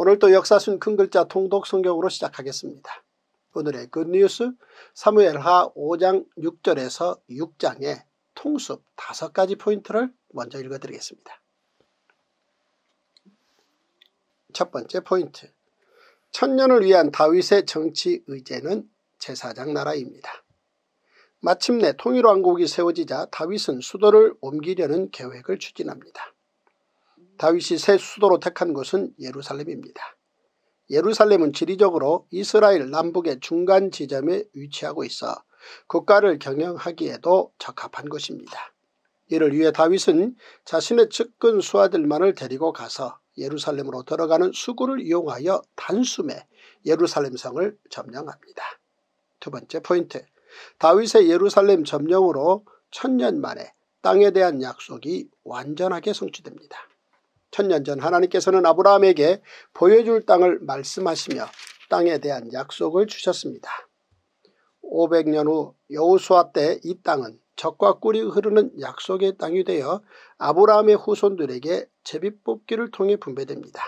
오늘도 역사순 큰 글자 통독 성경으로 시작하겠습니다. 오늘의 굿뉴스 사무엘하 5장 6절에서 6장의 통습 5가지 포인트를 먼저 읽어드리겠습니다. 첫 번째 포인트 천년을 위한 다윗의 정치 의제는 제사장 나라입니다. 마침내 통일왕국이 세워지자 다윗은 수도를 옮기려는 계획을 추진합니다. 다윗이 새 수도로 택한 곳은 예루살렘입니다. 예루살렘은 지리적으로 이스라엘 남북의 중간 지점에 위치하고 있어 국가를 경영하기에도 적합한 곳입니다. 이를 위해 다윗은 자신의 측근 수하들만을 데리고 가서 예루살렘으로 들어가는 수구를 이용하여 단숨에 예루살렘 성을 점령합니다. 두 번째 포인트 다윗의 예루살렘 점령으로 천년 만에 땅에 대한 약속이 완전하게 성취됩니다. 천년 전 하나님께서는 아브라함에게 보여줄 땅을 말씀하시며 땅에 대한 약속을 주셨습니다. 500년 후 여호수아 때 이 땅은 적과 꿀이 흐르는 약속의 땅이 되어 아브라함의 후손들에게 제비뽑기를 통해 분배됩니다.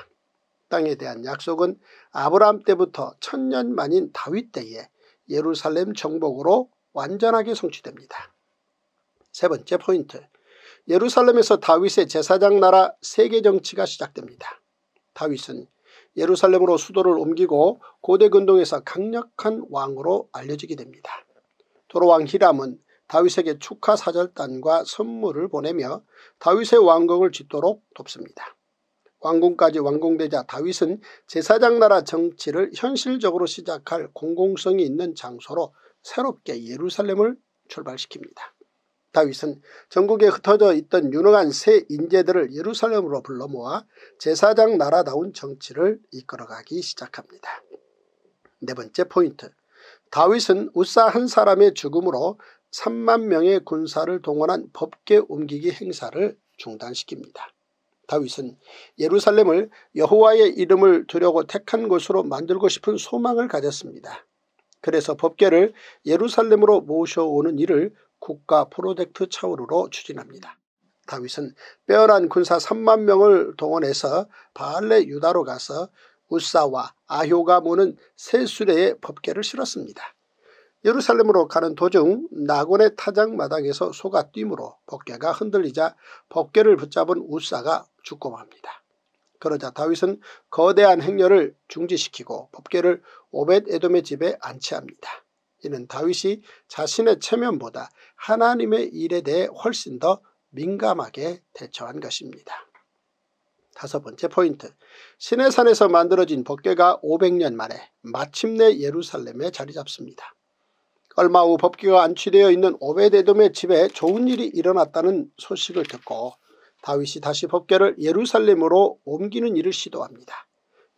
땅에 대한 약속은 아브라함 때부터 천년 만인 다윗 때에 예루살렘 정복으로 완전하게 성취됩니다. 세 번째 포인트 예루살렘에서 다윗의 제사장 나라 세계 정치가 시작됩니다. 다윗은 예루살렘으로 수도를 옮기고 고대 근동에서 강력한 왕으로 알려지게 됩니다. 도로왕 히람은 다윗에게 축하 사절단과 선물을 보내며 다윗의 왕국을 짓도록 돕습니다. 왕궁까지 완공되자 다윗은 제사장 나라 정치를 현실적으로 시작할 공공성이 있는 장소로 새롭게 예루살렘을 출발시킵니다. 다윗은 전국에 흩어져 있던 유능한 새 인재들을 예루살렘으로 불러 모아 제사장 나라다운 정치를 이끌어가기 시작합니다. 네 번째 포인트 다윗은 우사 한 사람의 죽음으로 3만 명의 군사를 동원한 법계 옮기기 행사를 중단시킵니다. 다윗은 예루살렘을 여호와의 이름을 두려고 택한 곳으로 만들고 싶은 소망을 가졌습니다. 그래서 법계를 예루살렘으로 모셔오는 일을 국가 프로젝트 차원으로 추진합니다. 다윗은 빼어난 군사 3만 명을 동원해서 바알레 유다로 가서 우사와 아효가 모는 세 수레의 법계를 실었습니다. 예루살렘으로 가는 도중 나곤의 타작 마당에서 소가 뛰므로 법계가 흔들리자 법계를 붙잡은 우사가 죽고 맙니다. 그러자 다윗은 거대한 행렬을 중지시키고 법계를 오벳 에돔의 집에 안치합니다. 이는 다윗이 자신의 체면보다 하나님의 일에 대해 훨씬 더 민감하게 대처한 것입니다. 다섯 번째 포인트 시내산에서 만들어진 법궤가 500년 만에 마침내 예루살렘에 자리 잡습니다. 얼마 후 법궤가 안치되어 있는 오베데돔의 집에 좋은 일이 일어났다는 소식을 듣고 다윗이 다시 법궤를 예루살렘으로 옮기는 일을 시도합니다.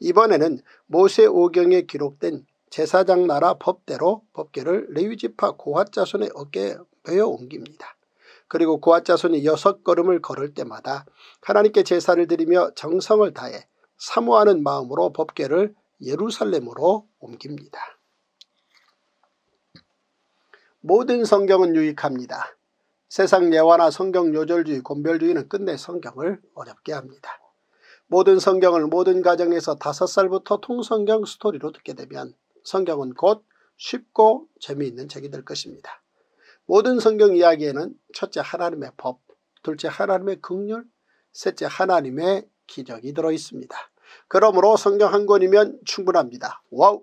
이번에는 모세 오경에 기록된 제사장 나라 법대로 법궤를 레위지파 고핫자손의 어깨에 베어 옮깁니다. 그리고 고핫자손이 여섯 걸음을 걸을 때마다 하나님께 제사를 드리며 정성을 다해 사모하는 마음으로 법궤를 예루살렘으로 옮깁니다. 모든 성경은 유익합니다. 세상 예화나 성경 요절주의, 권별주의는 끝내 성경을 어렵게 합니다. 모든 성경을 모든 가정에서 다섯 살부터 통성경 스토리로 듣게 되면 성경은 곧 쉽고 재미있는 책이 될 것입니다. 모든 성경 이야기에는 첫째 하나님의 법, 둘째 하나님의 극률, 셋째 하나님의 기적이 들어있습니다. 그러므로 성경 한 권이면 충분합니다. Wow!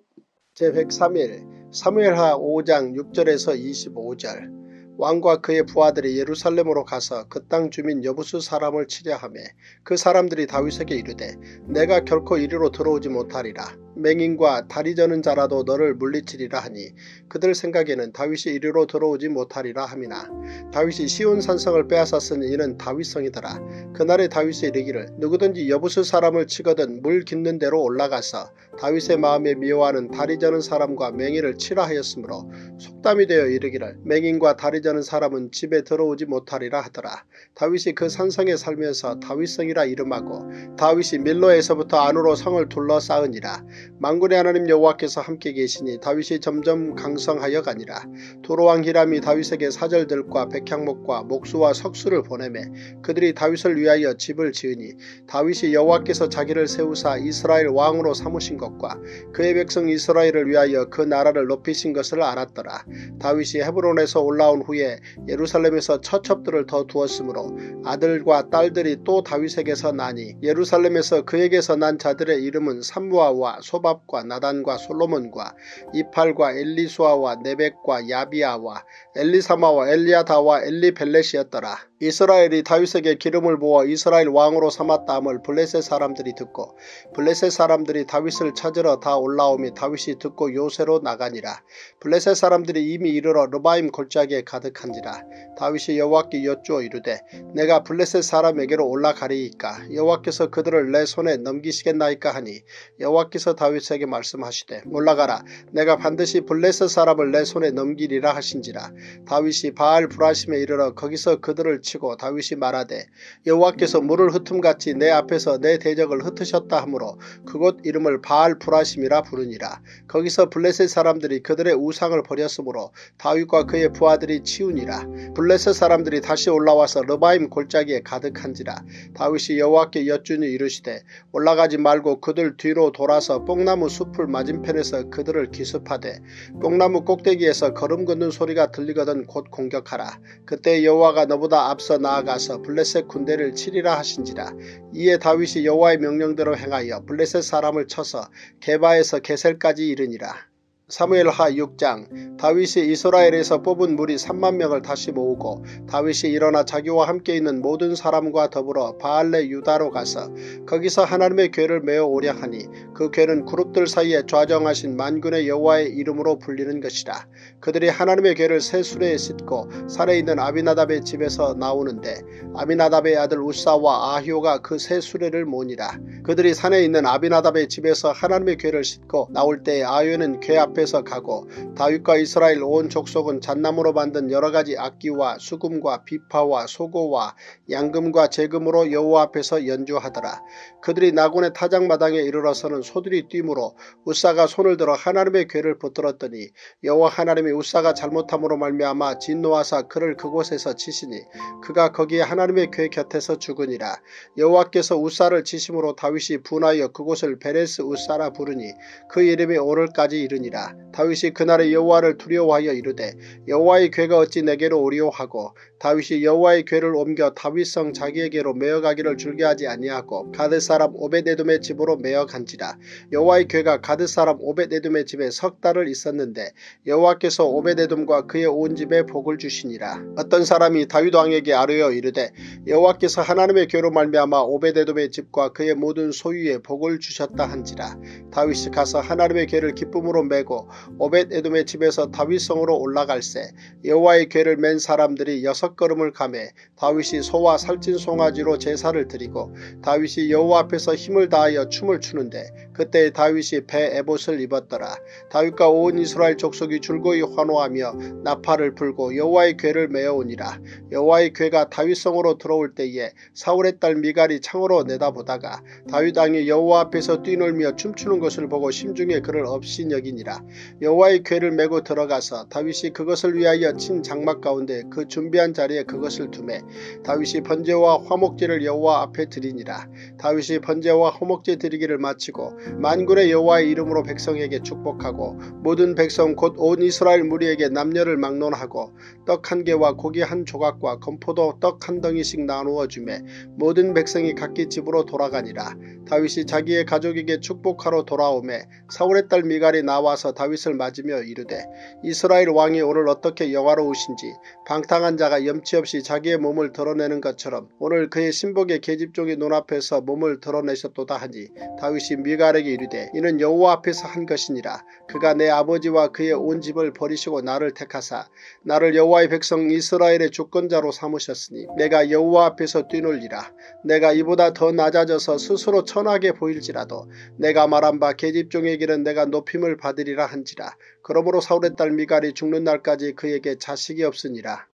제103일 사무엘하 5장 6절에서 25절 왕과 그의 부하들이 예루살렘으로 가서 그 땅 주민 여부수 사람을 치려하며 그 사람들이 다윗에게 이르되 내가 결코 이리로 들어오지 못하리라 맹인과 다리 저는 자라도 너를 물리치리라 하니 그들 생각에는 다윗이 이리로 들어오지 못하리라 함이나 다윗이 시온 산성을 빼앗았으니 이는 다윗성이더라. 그날에 다윗이 이르기를 누구든지 여부스 사람을 치거든 물 깃는 대로 올라가서 다윗의 마음에 미워하는 다리 저는 사람과 맹인을 치라 하였으므로 속담이 되어 이르기를 맹인과 다리 저는 사람은 집에 들어오지 못하리라 하더라. 다윗이 그 산성에 살면서 다윗성이라 이름하고 다윗이 밀로에서부터 안으로 성을 둘러싸으니라. 망군의 하나님 여호와께서 함께 계시니 다윗이 점점 강성하여 가니라. 도로왕 히람이 다윗에게 사절들과 백향목과 목수와 석수를 보내매 그들이 다윗을 위하여 집을 지으니 다윗이 여호와께서 자기를 세우사 이스라엘 왕으로 삼으신 것과 그의 백성 이스라엘을 위하여 그 나라를 높이신 것을 알았더라. 다윗이 헤브론에서 올라온 후에 예루살렘에서 처첩들을 더 두었으므로 아들과 딸들이 또 다윗에게서 나니 예루살렘에서 그에게서 난 자들의 이름은 삼무아와 소밥과 나단과 솔로몬과 이팔과 엘리수아와 네벡과 야비아와 엘리사마와 엘리아다와 엘리벨렛이었더라. 이스라엘이 다윗에게 기름을 부어 이스라엘 왕으로 삼았다함을 블레셋 사람들이 듣고 블레셋 사람들이 다윗을 찾으러 다 올라오며 다윗이 듣고 요새로 나가니라. 블레셋 사람들이 이미 이르러 르바임 골짜기에 가득한지라. 다윗이 여호와께 여쭈어 이르되 내가 블레셋 사람에게로 올라가리이까 여호와께서 그들을 내 손에 넘기시겠나이까 하니 여호와께서 다윗에게 말씀하시되 올라가라 내가 반드시 블레셋 사람을 내 손에 넘기리라 하신지라. 다윗이 바알 브라심에 이르러 거기서 그들을 치고 다윗이 말하되 여호와께서 물을 흩음같이 내 앞에서 내 대적을 흩으셨다 하므로 그곳 이름을 바알 브라심이라 부르니라. 거기서 블레셋 사람들이 그들의 우상을 버렸으므로 다윗과 그의 부하들이 치우니라. 블레셋 사람들이 다시 올라와서 르바임 골짜기에 가득한지라. 다윗이 여호와께 여쭈니 이르시되 올라가지 말고 그들 뒤로 돌아서 뽕나무 숲을 맞은편에서 그들을 기습하되 뽕나무 꼭대기에서 걸음 걷는 소리가 들리거든 곧 공격하라. 그때 여호와가 너보다 앞서 나아가서 블레셋 군대를 치리라 하신지라. 이에 다윗이 여호와의 명령대로 행하여 블레셋 사람을 쳐서 게바에서 게셀까지 이르니라. 사무엘하 6장 다윗이 이스라엘에서 뽑은 무리 3만 명을 다시 모으고 다윗이 일어나 자기와 함께 있는 모든 사람과 더불어 바알레 유다로 가서 거기서 하나님의 괴를 메어 오려 하니 그 괴는 그룹들 사이에 좌정하신 만군의 여호와의 이름으로 불리는 것이라. 그들이 하나님의 괴를 새 수레에 싣고 산에 있는 아비나답의 집에서 나오는데 아비나답의 아들 우사와 아히오가 그 새 수레를 모니라. 그들이 산에 있는 아비나답의 집에서 하나님의 괴를 싣고 나올 때에 아히오는 괴 앞에 앞에서 가고 다윗과 이스라엘 온 족속은 잣나무로 만든 여러가지 악기와 수금과 비파와 소고와 양금과 재금으로 여호와 앞에서 연주하더라. 그들이 나곤의 타작마당에 이르러서는 소들이 뛰므로 웃사가 손을 들어 하나님의 궤를 붙들었더니 여호와 하나님이 웃사가 잘못함으로 말미암아 진노하사 그를 그곳에서 치시니 그가 거기에 하나님의 궤 곁에서 죽으니라. 여호와께서 웃사를 치심으로 다윗이 분하여 그곳을 베레스 웃사라 부르니 그 이름이 오늘까지 이르니라. 다윗이 그날에 여호와를 두려워하여 이르되 여호와의 궤가 어찌 내게로 오리오 하고 다윗이 여호와의 궤를 옮겨 다윗성 자기에게로 메어가기를 즐겨 하지 아니하고 가드 사람 오베데돔의 집으로 메어간지라. 여호와의 괴가 가드 사람 오베데돔의 집에 석 달을 있었는데 여호와께서 오베데돔과 그의 온 집에 복을 주시니라. 어떤 사람이 다윗 왕에게 아뢰어 이르되 여호와께서 하나님의 괴로 말미암아 오베데돔의 집과 그의 모든 소유에 복을 주셨다 한지라. 다윗이 가서 하나님의 괴를 기쁨으로 메고 오벳 에돔의 집에서 다윗성으로 올라갈새 여호와의 괴를 맨 사람들이 여섯 걸음을 가매 다윗이 소와 살찐 송아지로 제사를 드리고 다윗이 여호와 앞에서 힘을 다하여 춤을 추는데 그때 다윗이 배 에봇을 입었더라. 다윗과 온 이스라엘 족속이 줄거이 환호하며 나팔을 불고 여호와의 괴를 메어오니라. 여호와의 괴가 다윗성으로 들어올 때에 사울의 딸 미갈이 창으로 내다보다가 다윗 왕이 여호와 앞에서 뛰놀며 춤추는 것을 보고 심중에 그를 업신여기니라. 여호와의 괴를 메고 들어가서 다윗이 그것을 위하여 친 장막 가운데 그 준비한 자리에 그것을 두매 다윗이 번제와 화목제를 여호와 앞에 드리니라. 다윗이 번제와 화목제 드리기를 마치고 만군의 여호와의 이름으로 백성에게 축복하고 모든 백성 곧 온 이스라엘 무리에게 남녀를 막론하고 떡 한 개와 고기 한 조각과 건포도 떡 한 덩이씩 나누어 주매 모든 백성이 각기 집으로 돌아가니라. 다윗이 자기의 가족에게 축복하러 돌아오매 사울의 딸 미갈이 나와서 다윗을 맞으며 이르되 이스라엘 왕이 오늘 어떻게 영화로우신지 방탕한 자가 염치 없이 자기의 몸을 드러내는 것처럼 오늘 그의 신복의 계집종의 눈앞에서 몸을 드러내셨도다 하니 다윗이 미갈의 사울에게 이르되 이는 여호와 앞에서 한 것이니라. 그가 내 아버지와 그의 온 집을 버리시고 나를 택하사 나를 여호와의 백성 이스라엘의 주권자로 삼으셨으니 내가 여호와 앞에서 뛰놀리라. 내가 이보다 더 낮아져서 스스로 천하게 보일지라도 내가 말한 바 계집종에게는 내가 높임을 받으리라 한지라. 그러므로 사울의 딸 미갈이 죽는 날까지 그에게 자식이 없으니라